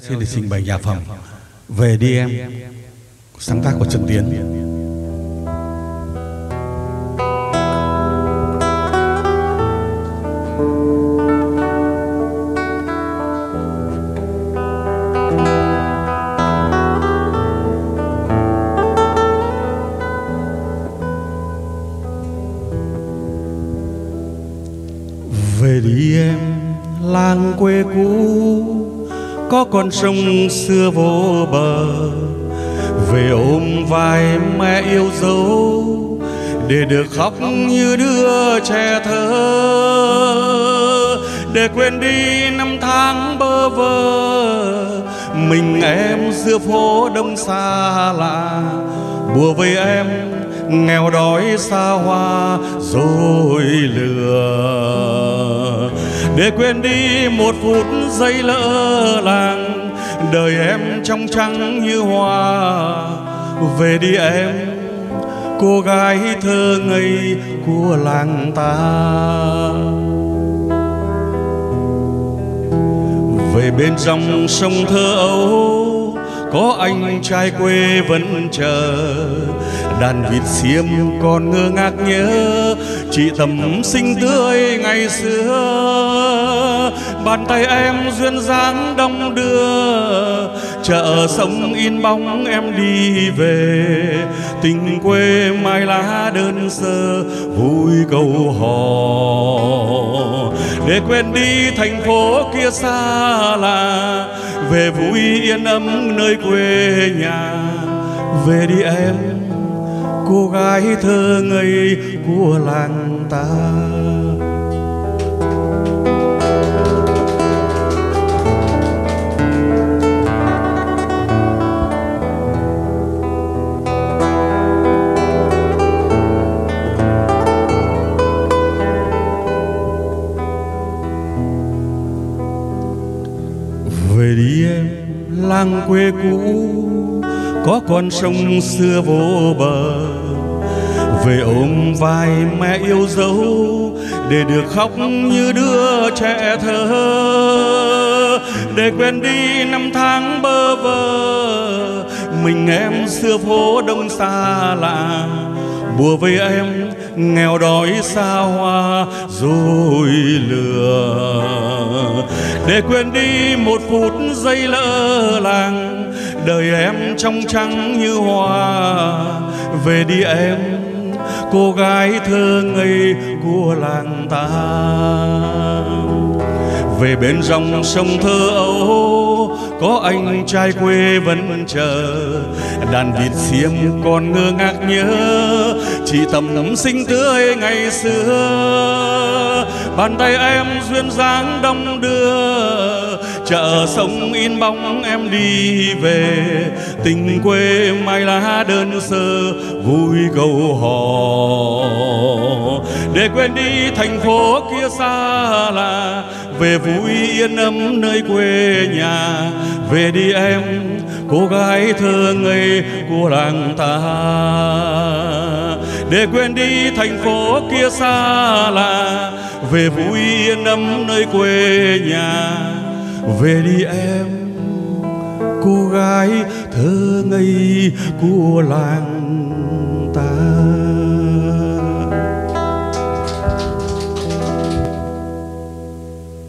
Xin được trình bày nhạc phẩm. Về đi em. Sáng tác của Trần Tiến. Về đi em làng quê cũ có con sông xưa vô bờ. Về ôm vai mẹ yêu dấu, để được khóc như đứa trẻ thơ. Để quên đi năm tháng bơ vơ, mình em giữa phố đông xa lạ. Bùa với em nghèo đói xa hoa, rồi lừa. Để quên đi một phút giây lỡ làng, đời em trong trắng như hoa. Về đi em, cô gái thơ ngây của làng ta. Về bên dòng sông thơ ấu có anh trai quê vẫn chờ. Đàn vịt xiêm còn ngơ ngác nhớ. Chị tầm xinh tươi ngày xưa. Bàn tay em duyên dáng đông đưa. Chợ sông in bóng em đi về. Tình quê mai lá đơn sơ. Vui câu hò. Để quên đi thành phố kia xa lạ về vui yên ấm nơi quê nhà. Về đi em, cô gái thơ ngây của làng ta. Về đi em, làng quê cũ, có con sông xưa vô bờ. Về ôm vai mẹ yêu dấu, để được khóc như đứa trẻ thơ. Để quên đi năm tháng bơ vơ, mình em xưa phố đông xa lạ bùa với em, nghèo đói xa hoa rồi lừa để quên đi một phút giây lỡ làng, đời em trong trắng như hoa. Về đi em, cô gái thơ ngây của làng ta. Về bên dòng sông thơ ấu có anh trai quê vẫn chờ. Đàn vịt xiêm còn ngơ ngác nhớ. Chị tầm nấm xinh tươi ngày xưa. Bàn tay em duyên dáng đông đưa chợ sông in bóng, em đi về. Tình quê mai lá đơn sơ, vui câu hò. Để quên đi thành phố kia xa lạ, về vui yên ấm nơi quê nhà. Về đi em, cô gái thơ ngây của làng ta. Để quên đi thành phố kia xa lạ, về vui yên ấm nơi quê nhà về đi em cô gái thơ ngây của làng